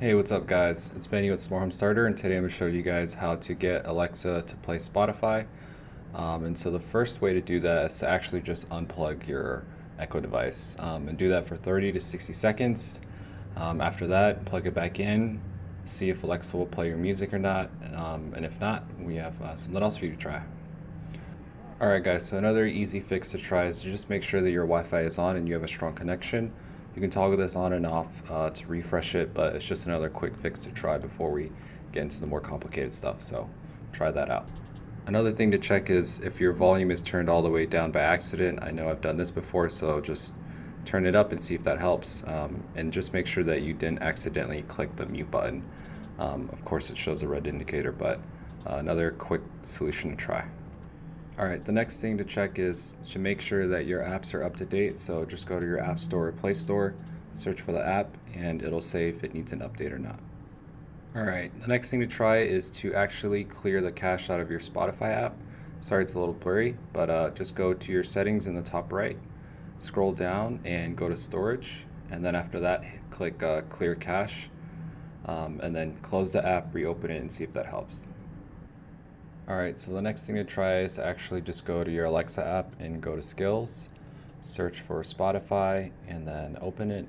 Hey, what's up guys? It's Benny with Smart Home Starter and today I'm going to show you guys how to get Alexa to play Spotify. Um, and so the first way to do that is to actually just unplug your Echo device um, and do that for 30 to 60 seconds. Um, after that, plug it back in, see if Alexa will play your music or not. Um, and if not, we have uh, something else for you to try. Alright guys, so another easy fix to try is to just make sure that your Wi-Fi is on and you have a strong connection. You can toggle this on and off uh, to refresh it, but it's just another quick fix to try before we get into the more complicated stuff, so try that out. Another thing to check is if your volume is turned all the way down by accident. I know I've done this before, so just turn it up and see if that helps. Um, and just make sure that you didn't accidentally click the mute button. Um, of course, it shows a red indicator, but uh, another quick solution to try. Alright, the next thing to check is to make sure that your apps are up to date. So just go to your App Store or Play Store, search for the app, and it'll say if it needs an update or not. Alright, the next thing to try is to actually clear the cache out of your Spotify app. Sorry it's a little blurry, but uh, just go to your settings in the top right, scroll down and go to storage, and then after that click uh, clear cache, um, and then close the app, reopen it, and see if that helps. Alright, so the next thing to try is actually just go to your Alexa app and go to skills, search for Spotify, and then open it.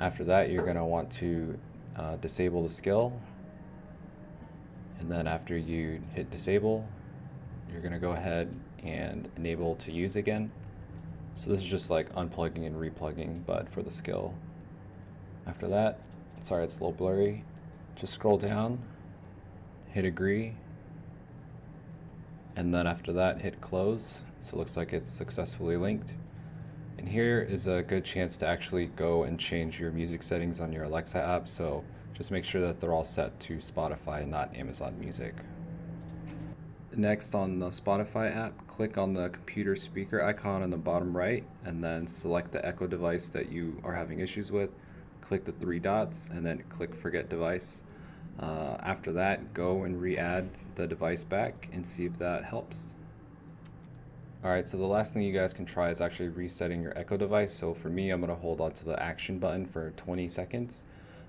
After that, you're to want to uh, disable the skill. And then after you hit disable, you're to go ahead and enable to use again. So this is just like unplugging and replugging, but for the skill. After that, sorry it's a little blurry, just scroll down, hit agree, and then after that hit close so it looks like it's successfully linked and here is a good chance to actually go and change your music settings on your Alexa app so just make sure that they're all set to Spotify and not Amazon Music. Next on the Spotify app, click on the computer speaker icon in the bottom right and then select the Echo device that you are having issues with. Click the three dots and then click forget device. Uh, after that, go and re-add the device back and see if that helps. Alright, so the last thing you guys can try is actually resetting your Echo device. So for me, I'm going to hold onto the action button for 20 seconds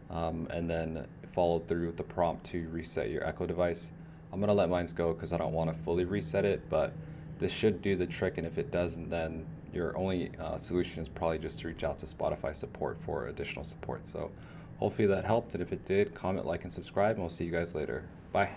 um, and then follow through with the prompt to reset your Echo device. I'm going to let mine go because I don't want to fully reset it, but this should do the trick and if it doesn't, then your only uh, solution is probably just to reach out to Spotify support for additional support. So Hopefully that helped, and if it did, comment, like, and subscribe, and we'll see you guys later. Bye.